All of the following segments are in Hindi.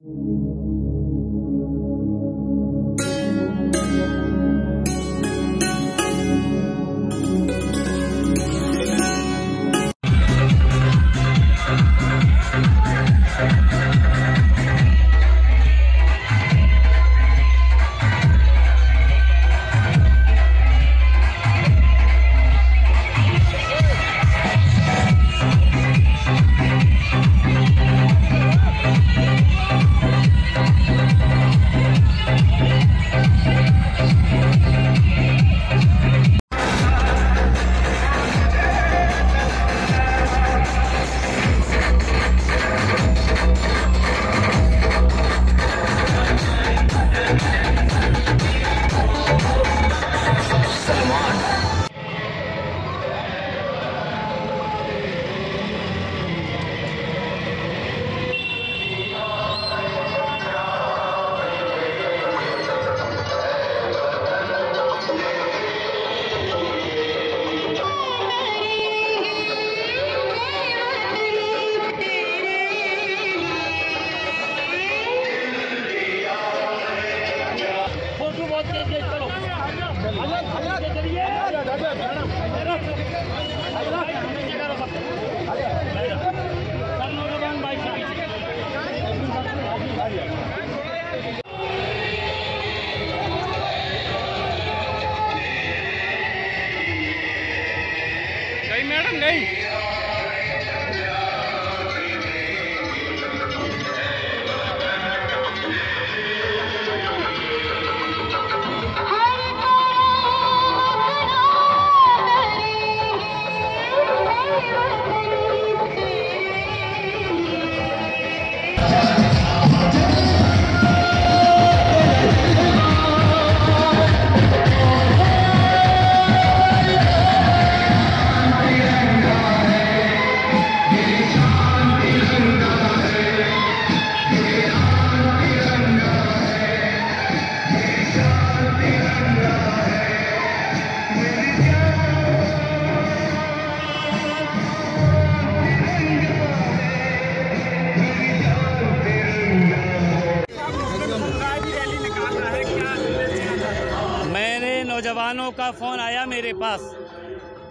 you मैंने नौजवानों का फ़ोन आया मेरे पास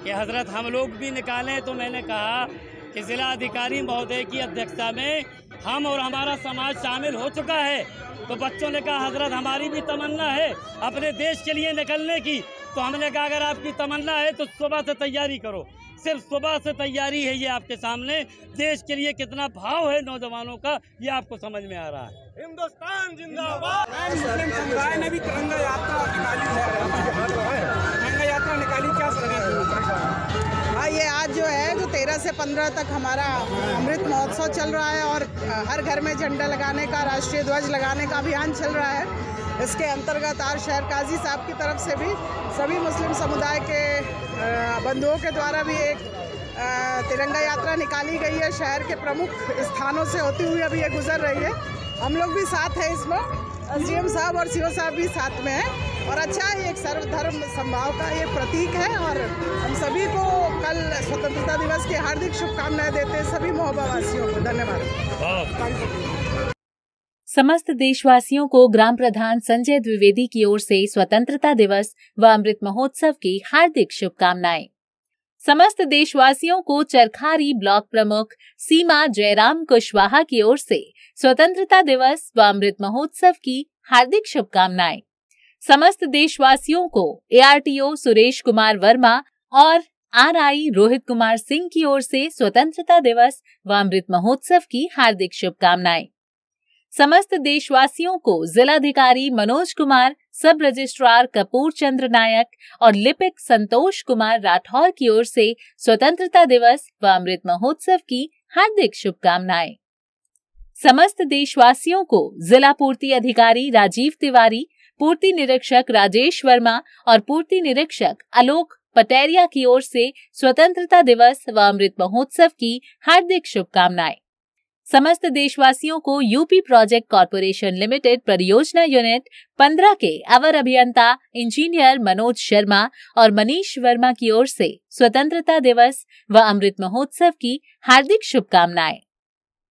कि हज़रत, हम लोग भी निकालें। तो मैंने कहा कि ज़िला अधिकारी महोदय की अध्यक्षता में हम और हमारा समाज शामिल हो चुका है। तो बच्चों ने कहा, हज़रत, हमारी भी तमन्ना है अपने देश के लिए निकलने की। तो हमने कहा, अगर आपकी तमन्ना है तो सुबह से तैयारी करो। सिर्फ़ सुबह से तैयारी है ये आपके सामने। देश के लिए कितना भाव है नौजवानों का, ये आपको समझ में आ रहा है। हिंदुस्तान जिंदाबाद। मुस्लिम समुदाय ने भी तिरंगा यात्रा निकाली है। तिरंगा यात्रा निकाली क्या हाँ? ये आज जो है जो तेरह से पंद्रह तक हमारा अमृत महोत्सव चल रहा है और हर घर में झंडा लगाने का राष्ट्रीय ध्वज लगाने का अभियान चल रहा है। इसके अंतर्गत आज शहर काजी साहब की तरफ़ से भी सभी मुस्लिम समुदाय के बंधुओं के द्वारा भी एक तिरंगा यात्रा निकाली गई है। शहर के प्रमुख स्थानों से होती हुई अभी ये गुजर रही है। हम लोग भी साथ हैं इसमें एस साहब और सीओ साहब भी साथ में हैं। और अच्छा है, एक सर्वधर्म संभाव का ये प्रतीक है और हम सभी को कल स्वतंत्रता दिवस की हार्दिक शुभकामनाएँ देते हैं सभी मोहब्बावासियों को। धन्यवाद। समस्त देशवासियों को ग्राम प्रधान संजय द्विवेदी की ओर से स्वतंत्रता दिवस व अमृत महोत्सव की हार्दिक शुभकामनाएँ। समस्त देशवासियों को चरखारी ब्लॉक प्रमुख सीमा जयराम कुशवाहा की ओर से स्वतंत्रता दिवस व अमृत महोत्सव की हार्दिक शुभकामनाएँ। समस्त देशवासियों को एआरटीओ सुरेश कुमार वर्मा और आरआई रोहित कुमार सिंह की ओर से स्वतंत्रता दिवस व अमृत महोत्सव की हार्दिक शुभकामनाएँ। समस्त देशवासियों को जिलाधिकारी मनोज कुमार, सब रजिस्ट्रार कपूर चंद्र नायक और लिपिक संतोष कुमार राठौर की ओर से स्वतंत्रता दिवस व अमृत महोत्सव की हार्दिक शुभकामनाएँ। समस्त देशवासियों को जिला पूर्ति अधिकारी राजीव तिवारी, पूर्ति निरीक्षक राजेश वर्मा और पूर्ति निरीक्षक आलोक पटेरिया की ओर से स्वतंत्रता दिवस व अमृत महोत्सव की हार्दिक शुभकामनाएँ। समस्त देशवासियों को यूपी प्रोजेक्ट कॉरपोरेशन लिमिटेड परियोजना यूनिट 15 के अवर अभियंता इंजीनियर मनोज शर्मा और मनीष वर्मा की ओर से स्वतंत्रता दिवस व अमृत महोत्सव की हार्दिक शुभकामनाएँ।